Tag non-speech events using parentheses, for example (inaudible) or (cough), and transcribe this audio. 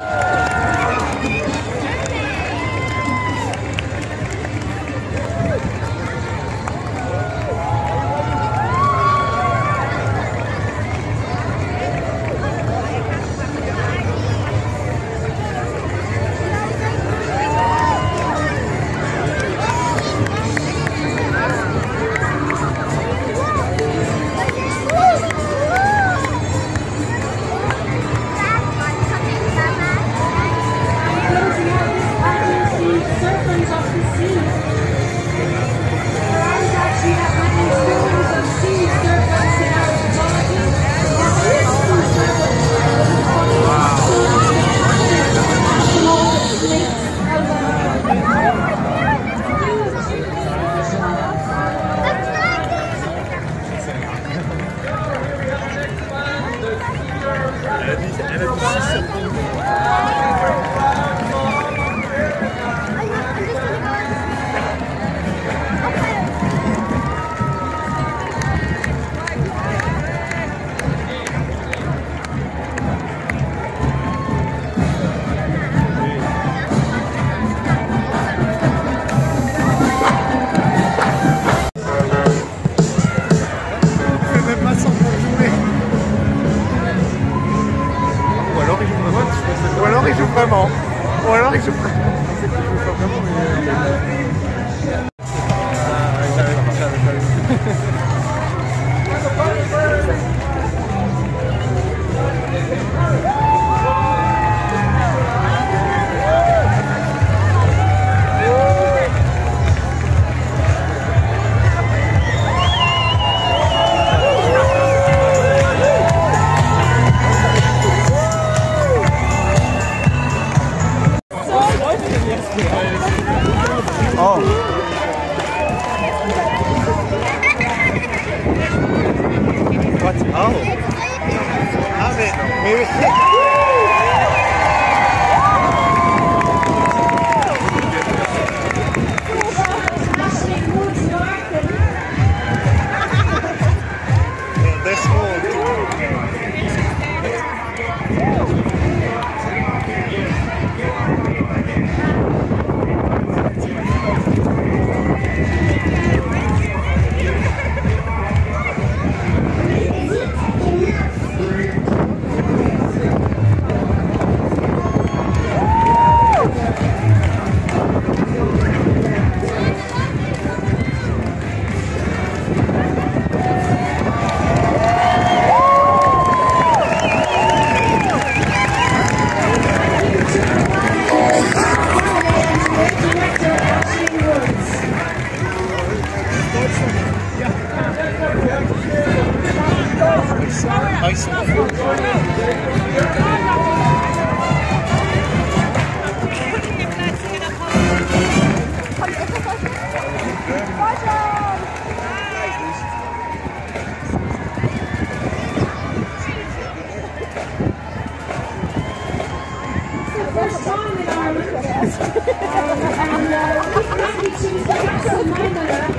you (laughs) Спасибо. Oh. What? oh? I maybe. Nice. Thank you.